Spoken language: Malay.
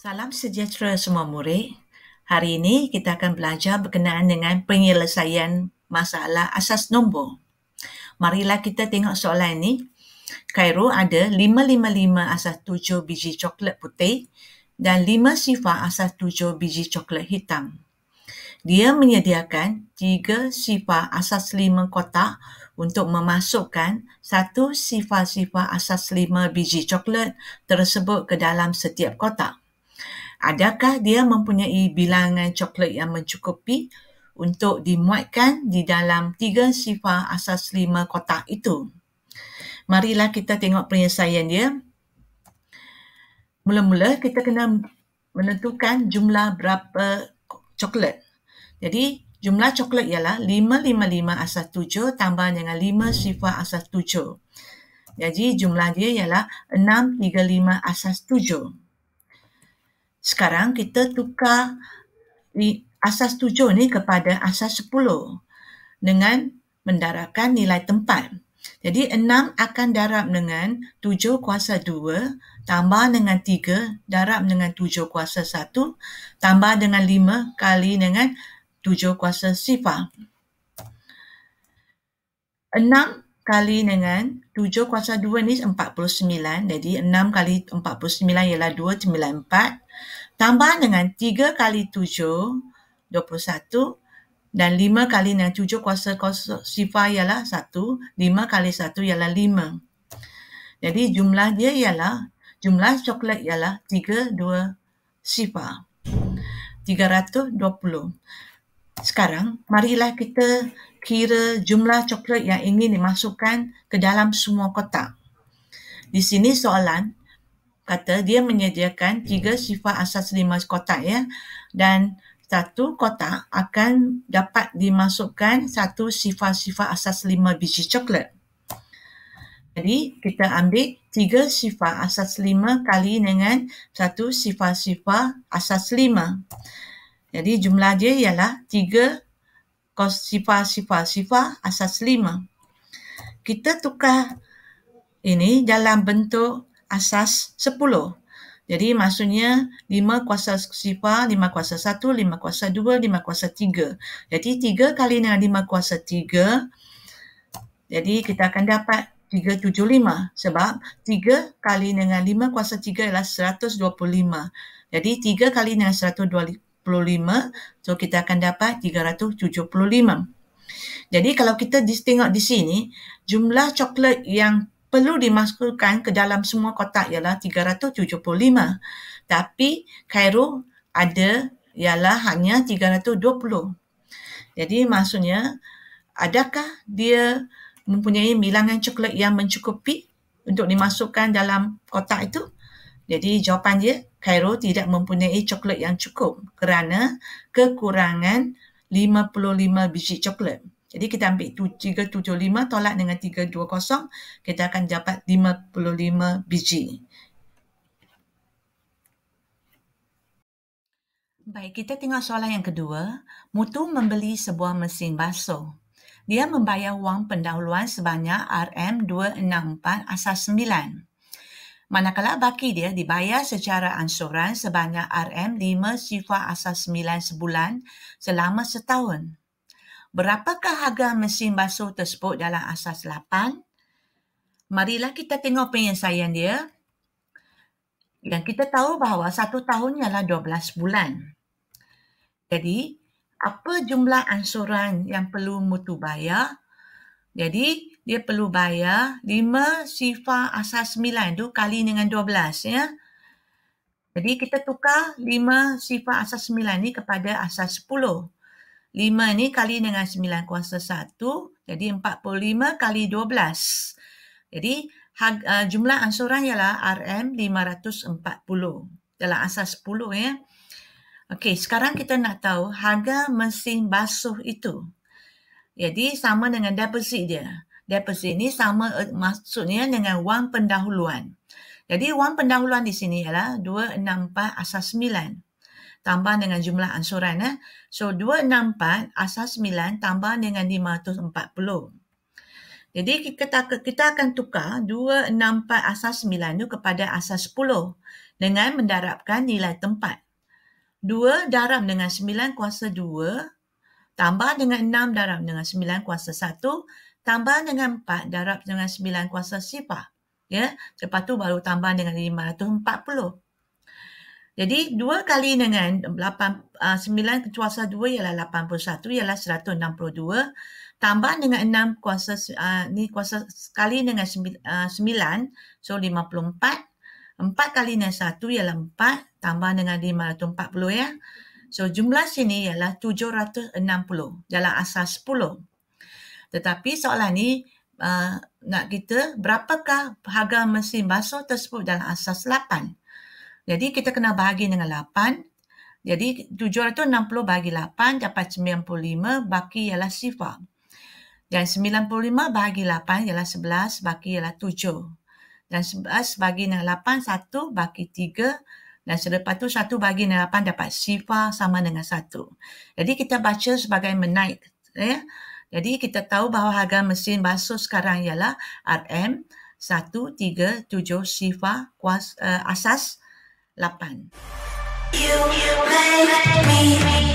Salam sejahtera semua murid. Hari ini kita akan belajar berkenaan dengan penyelesaian masalah asas nombor. Marilah kita tengok soalan ini. Cairo ada 555 asas 7 biji coklat putih dan 5 sifar asas 7 biji coklat hitam. Dia menyediakan 3 sifar asas 5 kotak untuk memasukkan satu sifar-sifar asas 5 biji coklat tersebut ke dalam setiap kotak. Adakah dia mempunyai bilangan coklat yang mencukupi untuk dimuatkan di dalam tiga sifar asas lima kotak itu? Marilah kita tengok penyelesaian dia. Mula-mula kita kena menentukan jumlah berapa coklat. Jadi jumlah coklat ialah 555 asas 7 tambah dengan 5 sifar asas 7. Jadi jumlah dia ialah 635 asas 7. Sekarang kita tukar asas tujuh ni kepada asas sepuluh dengan mendarabkan nilai tempat. Jadi enam akan darab dengan tujuh kuasa dua tambah dengan tiga darab dengan tujuh kuasa satu tambah dengan lima kali dengan tujuh kuasa sifar. Enam kali dengan tujuh kuasa dua ni empat puluh sembilan. Jadi enam kali empat puluh sembilan ialah dua sembilan empat tambah dengan 3 kali 7, 21 dan 5 kali dengan 7 kuasa kuasa sifar ialah 1, 5 kali 1 ialah 5. Jadi jumlah dia ialah, jumlah coklat ialah 3, 2 sifar. 320. Sekarang, marilah kita kira jumlah coklat yang ingin dimasukkan ke dalam semua kotak. Di sini soalan, kata dia menyediakan tiga sifar asas lima kotak ya dan satu kotak akan dapat dimasukkan satu sifar-sifar asas lima biji coklat. Jadi kita ambil tiga sifar asas lima kali dengan satu sifar-sifar asas lima. Jadi jumlah dia ialah tiga sifar-sifar-sifar asas lima. Kita tukar ini dalam bentuk asas 10. Jadi maksudnya 5 kuasa sifar, 5 kuasa 1, 5 kuasa 2, 5 kuasa 3. Jadi 3 kali dengan 5 kuasa 3, jadi kita akan dapat 375 sebab 3 kali dengan 5 kuasa 3 ialah 125. Jadi 3 kali dengan 125, so kita akan dapat 375. Jadi kalau kita tengok di sini, jumlah coklat yang perlu dimasukkan ke dalam semua kotak ialah 375. Tapi Cairo ada ialah hanya 320. Jadi maksudnya adakah dia mempunyai bilangan coklat yang mencukupi untuk dimasukkan dalam kotak itu? Jadi jawapan dia Cairo tidak mempunyai coklat yang cukup kerana kekurangan 55 biji coklat. Jadi kita ambil 375 tolak dengan 320, kita akan dapat 55 biji. Baik, kita tengok soalan yang kedua. Mutu membeli sebuah mesin basuh. Dia membayar wang pendahuluan sebanyak RM264 asas 9. Manakala baki dia dibayar secara ansuran sebanyak RM5 sifar asas 9 sebulan selama setahun. Berapakah harga mesin basuh tersebut dalam asas 8? Marilah kita tengok penyelesaian dia. Yang kita tahu bahawa satu tahun ialah 12 bulan. Jadi, apa jumlah ansuran yang perlu mutu bayar? Jadi, dia perlu bayar 5 sifar asas 9 tu kali dengan 12 ya. Jadi kita tukar 5 sifar asas 9 ni kepada asas 10. 5 ni kali dengan 9 kuasa 1. Jadi 45 kali 12. Jadi uh, jumlah ansuran ialah RM 540 dalam asas 10 ya. Okey, sekarang kita nak tahu harga mesin basuh itu. Jadi sama dengan deposit dia. Deposit ni sama uh, maksudnya dengan wang pendahuluan. Jadi wang pendahuluan di sini ialah 264 asas 9 tambah dengan jumlah ansuran. Eh. So 264 asas 9 tambah dengan 540. Jadi kita, kita akan tukar 264 asas 9 itu kepada asas 10. dengan mendarabkan nilai tempat. 2 darab dengan 9 kuasa 2 tambah dengan 6 darab dengan 9 kuasa 1 tambah dengan 4 darab dengan 9 kuasa sifar. Ya, lepas tu baru tambah dengan 540. Jadi 2 kali dengan 8, uh, 9 kuasa 2 ialah 81 ialah 162 tambah dengan 6 kuasa uh, ni kuasa sekali dengan 9 uh, so 54 4 kali dengan 1 ialah 4 tambah dengan 540 ya. So jumlah sini ialah 760 dalam asas 10. Tetapi soalan ni uh, nak kita berapakah harga mesin basuh tersebut dalam asas 8. Jadi kita kena bahagi dengan 8. Jadi 760 bagi 8 dapat 95 baki ialah sifar. Dan 95 bagi 8 ialah 11 baki ialah 7 dan 11 bagi dengan 8, 1 bagi 3 dan selepas tu 1 bagi 8 dapat sifar sama dengan 1. Jadi kita baca sebagai menaik. Ya? Jadi kita tahu bahawa harga mesin basuh sekarang ialah RM 137 sifar kuas, uh, asas 8. You make me